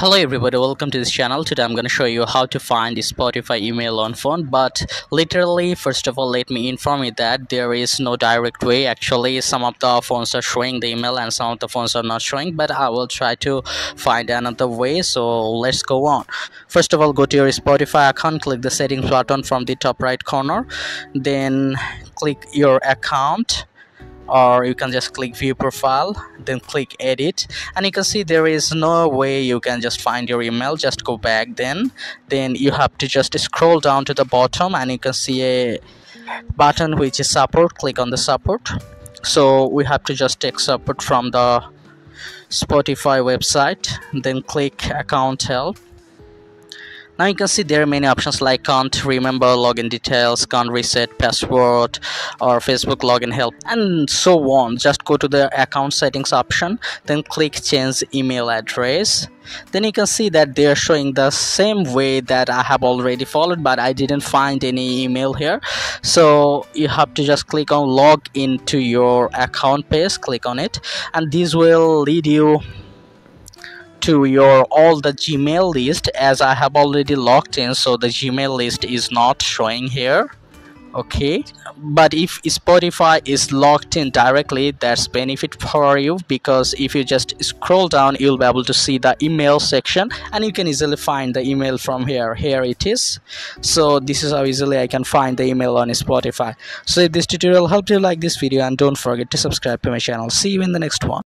Hello everybody, welcome to this channel. Today I'm going to show you how to find the Spotify email on phone. But literally, first of all, let me inform you that there is no direct way. Actually, some of the phones are showing the email and some of the phones are not showing. But I will try to find another way. So let's go on. First of all, go to your Spotify account, click the settings button from the top right corner. Then click your account or you can just click view profile then click edit and you can see there is no way you can just find your email just go back then. Then you have to just scroll down to the bottom and you can see a button which is support click on the support. So we have to just take support from the spotify website then click account help now you can see there are many options like can't remember login details can't reset password or facebook login help and so on. Just go to the account settings option then click change email address. Then you can see that they are showing the same way that I have already followed but I didn't find any email here. So you have to just click on log into your account page click on it and this will lead you to your all the gmail list as i have already logged in so the gmail list is not showing here okay? But if spotify is logged in directly that's benefit for you because if you just scroll down you'll be able to see the email section and you can easily find the email from here. Here it is. So this is how easily i can find the email on spotify. So if this tutorial helped you like this video and don't forget to subscribe to my channel. See you in the next one